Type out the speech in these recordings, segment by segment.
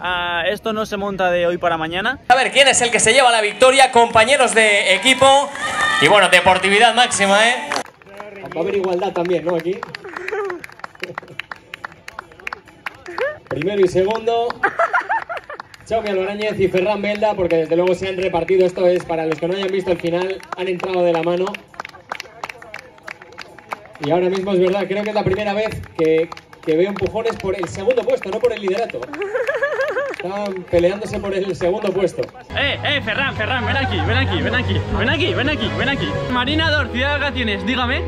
ah, esto no se monta de hoy para mañana. A ver, ¿quién es el que se lleva la victoria? Compañeros de equipo. Y bueno, deportividad máxima, ¿eh? Va a haber igualdad también, ¿no? Aquí. Primero y segundo. Chaume Albaráñez y Ferran Belda, porque desde luego se han repartido. Esto es para los que no hayan visto el final, han entrado de la mano. Y ahora mismo es verdad, creo que es la primera vez que, que veo empujones por el segundo puesto, no por el liderato. Están peleándose por el segundo puesto. Eh, eh, Ferran, Ferran, ven aquí, ven aquí, ven aquí, ven aquí, ven aquí, ven aquí. Marinador, ciudad de vacaciones, dígame.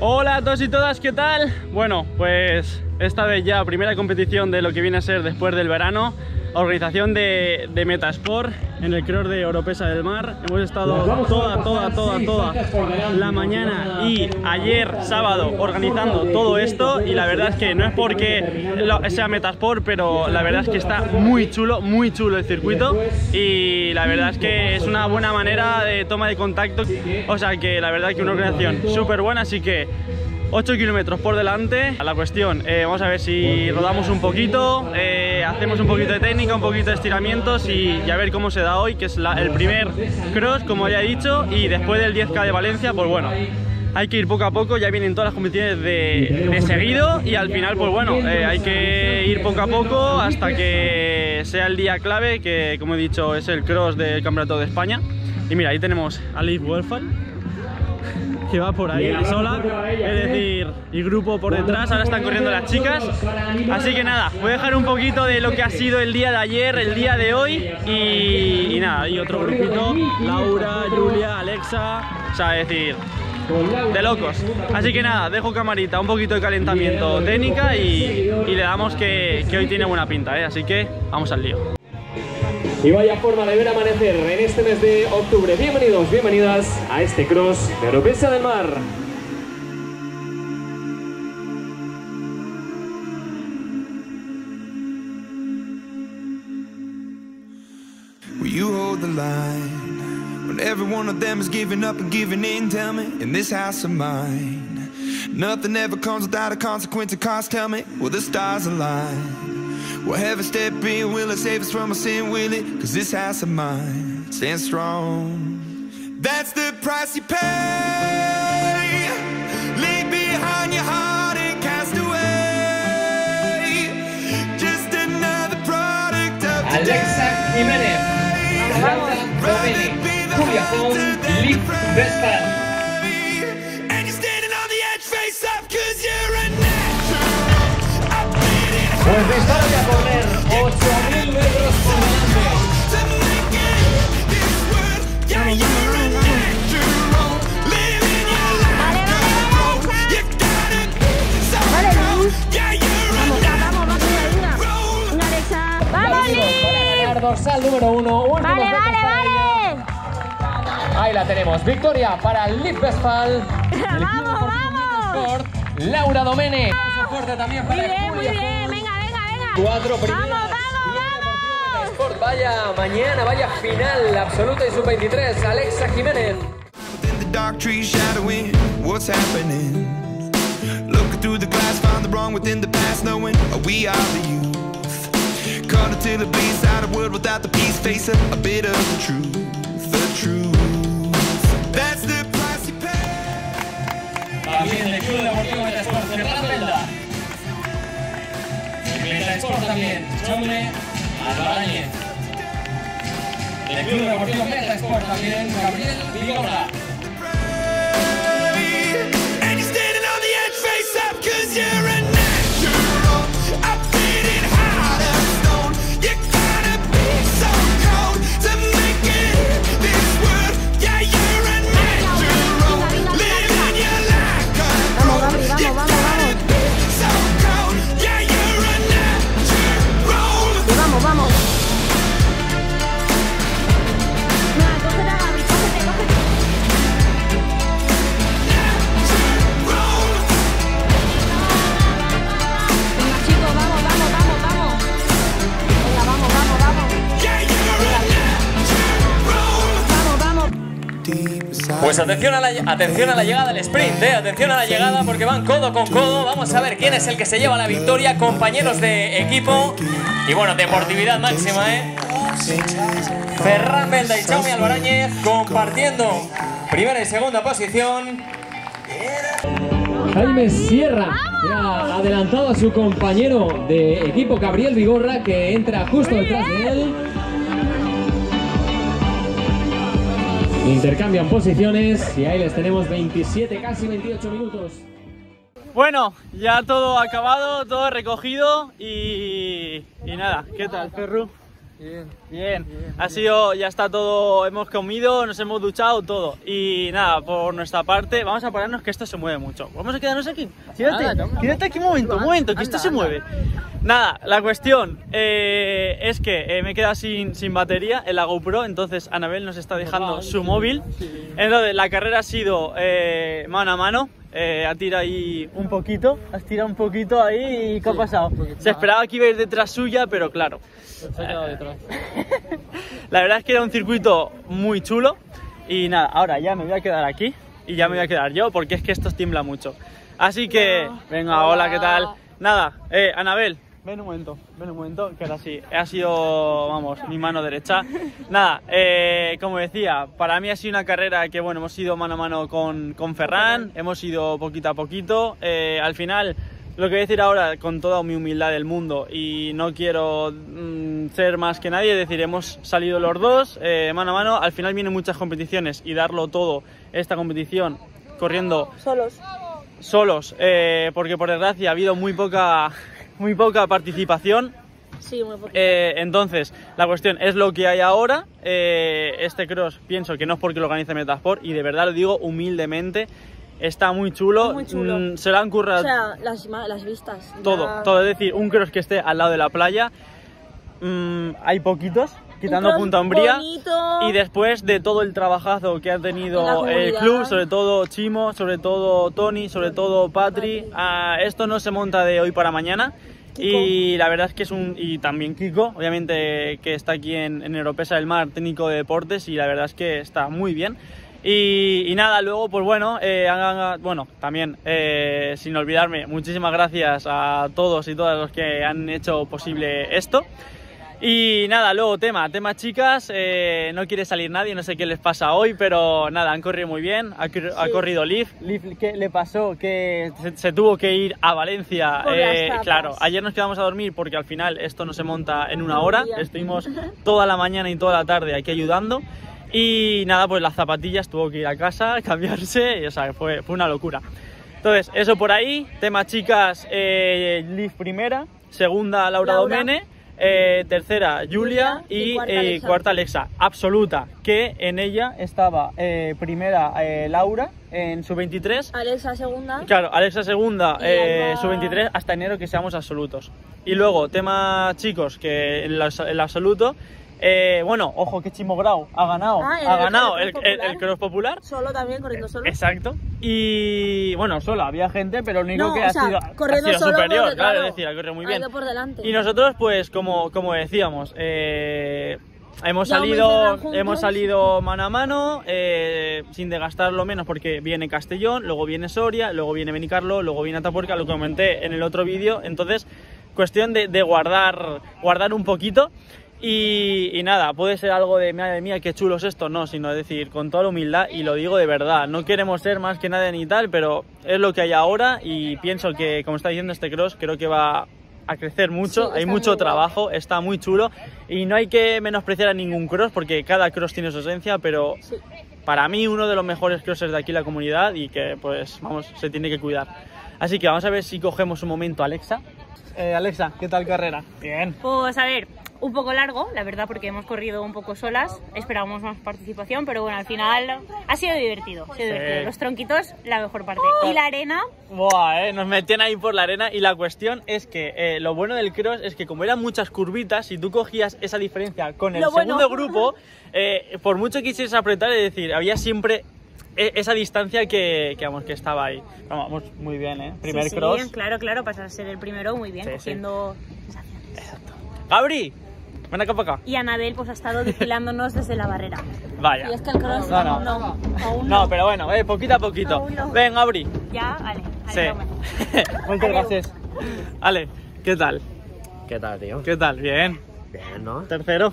Hola a todos y todas, ¿qué tal? Bueno, pues esta vez ya primera competición de lo que viene a ser después del verano Organización de, de Metasport en el cross de Oropesa del Mar. Hemos estado toda, toda, toda, toda la mañana y ayer sábado organizando todo esto. Y la verdad es que no es porque sea Metasport, pero la verdad es que está muy chulo, muy chulo el circuito. Y la verdad es que es una buena manera de toma de contacto. O sea que la verdad que una organización súper buena, así que 8 kilómetros por delante. La cuestión, eh, vamos a ver si rodamos un poquito, eh, hacemos un poquito de técnica, un poquito de estiramientos y, y a ver cómo se da hoy, que es la- el primer cross, como ya he dicho, y después del 10K de Valencia, pues bueno. Hay que ir poco a poco, ya vienen todas las competiciones de, de seguido y al final, pues bueno, eh, hay que ir poco a poco hasta que sea el día clave, que como he dicho es el cross del Campeonato de España. Y mira, ahí tenemos a Liv Wolfan, que va por ahí sola, es decir, y grupo por detrás, ahora están corriendo las chicas. Así que nada, voy a dejar un poquito de lo que ha sido el día de ayer, el día de hoy y, y nada, y otro grupito, Laura, Julia, Alexa, o sea, es decir, de locos. Así que nada, dejo camarita, un poquito de calentamiento técnica y, y le damos que, que hoy tiene buena pinta, ¿eh? así que vamos al lío. Y vaya forma de ver amanecer en este mes de octubre. Bienvenidos, bienvenidas a este cross de del Mar. Will you hold the line when every one of them is giving up and giving in? Tell me, in this house of mine, nothing ever comes without a consequence of cost. Tell me, will the stars align? Will heaven step in? Will it save us from our sin? Will it? Cause this house of mine stands strong. That's the price you pay. Leave behind your heart and cast away. Just another product of Alexa Jiménez, Laura Dominic, Julia Font, Liv Vestal. Pues distancia a correr 8.000 metros por delante. Vale, Vamos, vamos, vamos, Alexa. ¡Vamos, Para Liv! ganar dorsal número 1. Vale, vale, vale. Ahí la tenemos. Victoria para Liv Vestal. Vamos, vamos. Laura Domene. Un fuerte también para Muy bien, muy bien. Venga. Cuatro primeras. Vamos, vamos, vamos. Sport, vaya mañana, vaya final absoluta y sub-23. Alexa Jiménez. dark trees shadowing what's happening. Looking through the glass, find the wrong within the past, knowing we are the youth. Caught until it bleeds out of world without the peace, face a, a bit of the truth, the truth. That's the price you pay. El Metasport también, Chaume Albaráñez. Del Club Deportivo Metasport también, Gabriel Vigorra. Pues atención a, la, atención a la llegada del sprint, eh. atención a la llegada porque van codo con codo. Vamos a ver quién es el que se lleva la victoria, compañeros de equipo. Y bueno, deportividad máxima, ¿eh? Ferran Belda y Chaume Albaráñez compartiendo primera y segunda posición. Jaime Sierra ha adelantado a su compañero de equipo Gabriel Vigorra que entra justo detrás de él. Intercambian posiciones y ahí les tenemos 27, casi 28 minutos. Bueno, ya todo acabado, todo recogido y, y nada, ¿qué tal, Ferru? Bien. Bien. Ha sido, ya está todo, hemos comido, nos hemos duchado, todo. Y nada, por nuestra parte, vamos a pararnos que esto se mueve mucho. Vamos a quedarnos aquí. Quédate, quédate aquí un momento, un momento, que esto se mueve. Nada, la cuestión eh, es que eh, me he quedado sin, sin batería en la GoPro, entonces Anabel nos está dejando su móvil. Entonces, la carrera ha sido eh, mano a mano. Eh, ha tirado ahí un poquito, has tirado un poquito ahí y ¿qué ha pasado? Se esperaba que iba a ir detrás suya, pero claro. La verdad es que era un circuito muy chulo y nada, ahora ya me voy a quedar aquí y ya me voy a quedar yo porque es que esto tiembla mucho. Así que, venga, hola, ¿qué tal? Nada, eh, Anabel, ven un momento, ven un momento, que ahora sí, ha sido, vamos, mi mano derecha. Nada, eh, como decía, para mí ha sido una carrera que, bueno, hemos ido mano a mano con, con Ferran, hemos ido poquito a poquito, eh, al final... Lo que voy a decir ahora con toda mi humildad del mundo y no quiero mm, ser más que nadie, es decir, hemos salido los dos eh, mano a mano, al final vienen muchas competiciones y darlo todo esta competición corriendo Solos. solos, eh, porque por desgracia ha habido muy poca, muy poca participación. Sí, muy poquito. Eh, entonces, la cuestión es lo que hay ahora. Eh, este cross pienso que no es porque lo organice Metasport y de verdad lo digo humildemente. Está muy chulo, muy chulo. Mm, se lo han currado o sea, las, vistas. todo, todo. Es decir, un cross que esté al lado de la playa, mm, hay poquitos, quitando Punta Umbría. bonito. Y después de todo el trabajazo que ha tenido el club, sobre todo Chimo, sobre todo Tony, sobre todo Patri, ah, esto no se monta de hoy para mañana. Y la verdad es que es un. Y también Kiko, obviamente, que está aquí en, en Europesa del Mar, técnico de deportes, y la verdad es que está muy bien. Y, y nada, luego, pues bueno, eh, bueno, también, eh, sin olvidarme, muchísimas gracias a todos y todas los que han hecho posible esto. Y nada, luego tema, tema chicas, eh, no quiere salir nadie, no sé qué les pasa hoy, pero nada, han corrido muy bien, ha, cor- ha corrido Liv. Liv, ¿qué le pasó? Que se, se tuvo que ir a Valencia. Eh, claro, ayer nos quedamos a dormir porque al final esto no se monta en una hora, estuvimos toda la mañana y toda la tarde aquí ayudando. Y nada, pues las zapatillas tuvo que ir a casa, cambiarse, y, o sea, fue, fue una locura. Entonces, eso por ahí, tema chicas, eh, Liv primera, segunda Laura, Laura. Domene, eh, tercera Julia Julia y y, cuarta eh, Alexa. cuarta Alexa, absoluta, que en ella estaba eh, primera eh, Laura en su 23. Alexa segunda. Claro, Alexa segunda, Y eh, su 23 hasta enero que seamos absolutos. Y luego, tema chicos, que en la- el absoluto, eh, bueno, ojo que Chimo Grau ha ganado, Ah, el- ha el ganado cross el, el- popular. el cross popular. Solo también, corriendo solo. Exacto. Y bueno, solo había gente, pero lo único No, que ha sea, sido, ha corriendo sido solo, superior, porque, claro, claro, es decir, ha corrido muy ha bien. por delante. Y nosotros, pues, como, como decíamos, eh, hemos salido, hemos salido mano a mano, eh, sin desgastarlo menos, porque viene Castellón, luego viene Soria, luego viene Benicarlo, luego viene Atapuerca, lo comenté en el otro vídeo. Entonces, cuestión de, de guardar, guardar un poquito. Y, y nada, puede ser algo de madre mía, qué chulo es esto, no, sino decir con toda la humildad y lo digo de verdad, no queremos ser más que nadie ni tal, pero es lo que hay ahora y pienso que, como está diciendo este cross, creo que va a crecer mucho, Sí, hay mucho guay. trabajo, está muy chulo y no hay que menospreciar a ningún cross porque cada cross tiene su esencia, pero Sí. para mí uno de los mejores crosses de aquí en la comunidad y que pues vamos, se tiene que cuidar. Así que vamos a ver si cogemos un momento a Alexa. Eh, Alexa, ¿qué tal carrera? Bien. Pues a ver, un poco largo, la verdad, porque hemos corrido un poco solas. Esperábamos más participación, pero bueno, al final ha sido divertido. ha sido Sí. divertido. Los tronquitos, la mejor parte. Y la arena, Buah, eh, nos metían ahí por la arena y la cuestión es que eh, lo bueno del cross es que como eran muchas curvitas, si tú cogías esa diferencia con el Lo bueno. segundo grupo, eh, por mucho que quisieras apretar, es decir, había siempre e- esa distancia que, que, vamos, que estaba ahí. Vamos, muy bien, ¿eh? Primer sí, sí, cross. claro, claro, pasar a ser el primero muy bien, cogiendo sensaciones. Gabri, Ven acá para acá. Y Anabel pues ha estado vigilándonos desde la barrera. Vaya. Y es que el cross No, no. no. Aún No, pero bueno, eh, poquito a poquito. Aún no. Ven, Abri. Ya, vale. Sí. Muchas gracias. Ale, ¿qué tal? ¿Qué tal, tío? ¿Qué tal? Bien. Bien, ¿no? Tercero.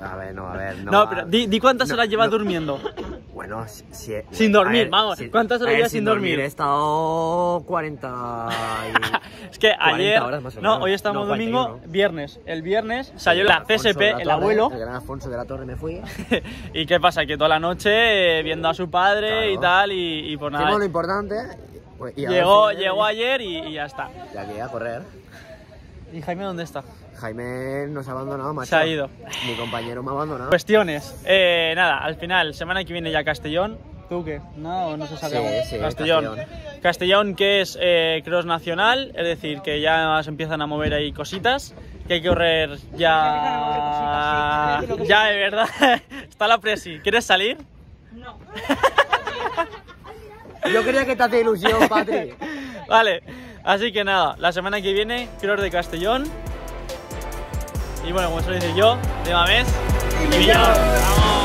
A ver, no, a ver, no. No, pero di, di cuántas no, horas llevas no. durmiendo. Bueno, si, si- Sin dormir, ver, vamos, sin- ¿cuántas horas a ver, llevas sin dormir? He estado 40 y... Es que 40 ayer. horas más o no, menos. hoy estamos No, domingo, 41. viernes. El viernes salió la Alfonso CSP, la el abuelo. El gran Alfonso de la Torre me fui. ¿Y qué pasa? Que toda la noche eh, viendo a su padre Claro. y tal, y, y pues nada. Hicimos lo importante. pues, y Llegó, si- llegó ayer y, y ya está. Ya que a correr. ¿Y Jaime dónde está? Jaime nos ha abandonado, macho. Se ha ido. Mi compañero me ha abandonado. Cuestiones. Eh, nada, al final, semana que viene ya Castellón. ¿Tú qué? No, no se sabe. Sí, sí, Castellón. Castellón. Castellón que es eh, cross nacional, es decir, que ya se empiezan a mover ahí cositas, que hay que correr ya... Ya, de verdad. Está la presi. ¿Quieres salir? Yo quería que te hace ilusión, Patri. Vale, así que nada, la semana que viene, cross de Castellón. Y bueno, como suelo decir yo, de Mamés. Y. ¡Vamos!